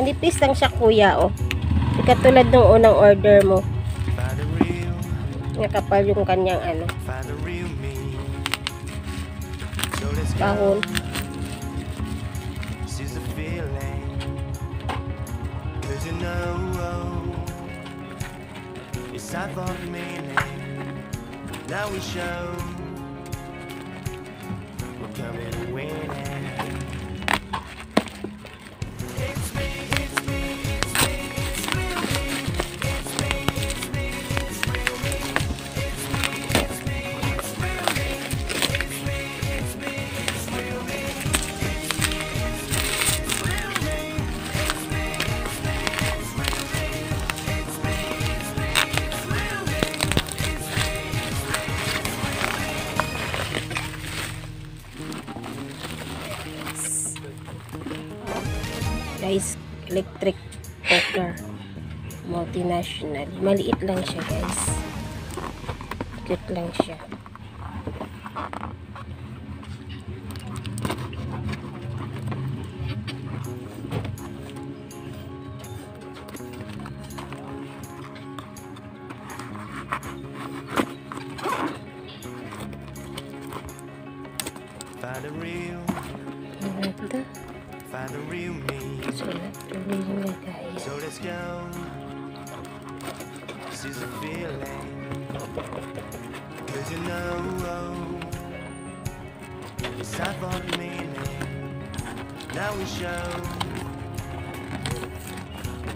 Manipis lang siya kuya, oh. Di katulad ng unang order mo. Nakapal yung kanyang ano, find the real me. So let's go. kahon. Seize the feeling. Cause you know, it's I thought meaning. Now we show we're coming Guys, electric cooker. Multinational. Maliit lang siya, guys. Cute lang siya. Find the real, ito? find real me. So let's go. This is a feeling. Cause you know, it's time for meaning. Now we show.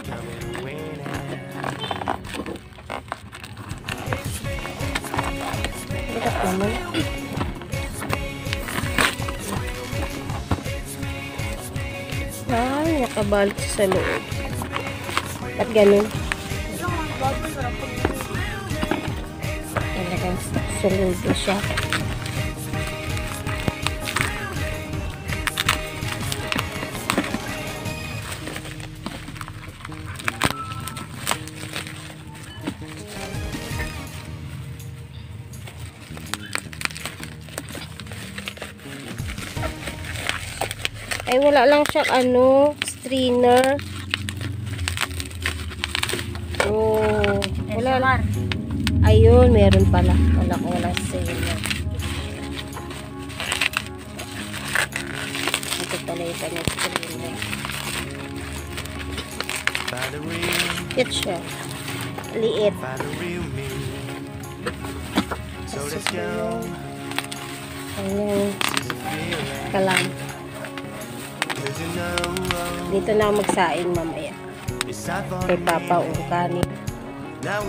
Coming winning. Ay, nakabalik sa loob. Ba't ganun? Talagang sulubo siya. Ay, wala lang siyang ano, strainer. Oh, wala lang. Ayun, meron pala. Wala ko wala strainer. Ito pala yung kanyang strainer. Cute siya. Liit. find the real Dito na ako magsaing mamaya. Kay Papa o kanin. Now